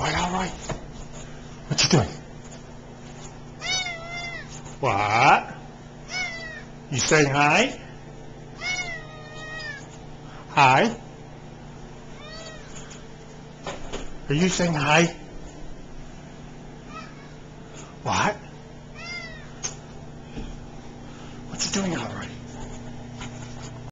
All right. What you doing? What? You saying hi? Hi? Are you saying hi? What? What you doing, all right?